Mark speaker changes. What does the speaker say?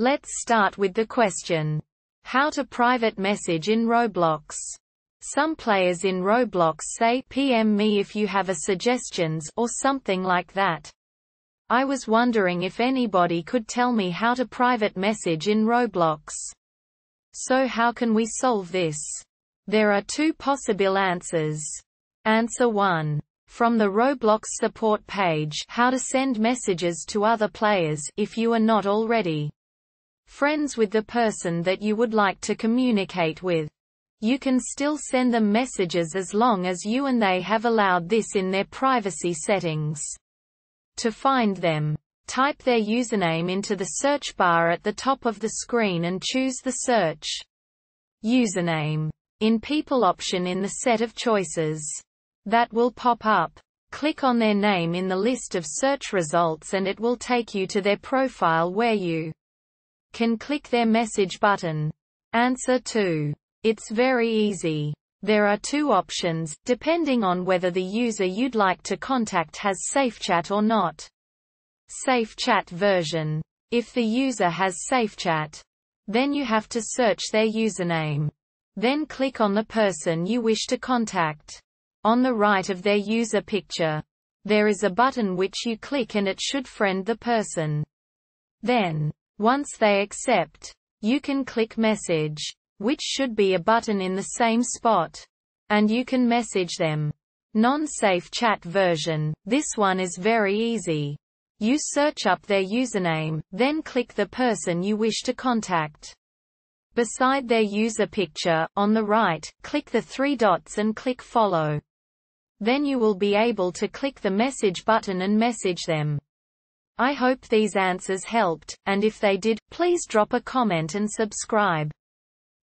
Speaker 1: Let's start with the question. How to private message in Roblox. Some players in Roblox say PM me if you have a suggestions or something like that. I was wondering if anybody could tell me how to private message in Roblox. So how can we solve this? There are two possible answers. Answer 1. From the Roblox support page, how to send messages to other players if you are not already friends with the person that you would like to communicate with. You can still send them messages as long as you and they have allowed this in their privacy settings. To find them, type their username into the search bar at the top of the screen and choose the search username in people option in the set of choices that will pop up. Click on their name in the list of search results and it will take you to their profile where you can click their message button. Answer 2. It's very easy. There are two options, depending on whether the user you'd like to contact has SafeChat or not. SafeChat version. If the user has SafeChat, then you have to search their username. Then click on the person you wish to contact. On the right of their user picture, there is a button which you click and it should friend the person. Then, once they accept, you can click message, which should be a button in the same spot. And you can message them. Non-safe chat version, this one is very easy. You search up their username, then click the person you wish to contact. Beside their user picture, on the right, click the three dots and click follow. Then you will be able to click the message button and message them. I hope these answers helped, and if they did, please drop a comment and subscribe.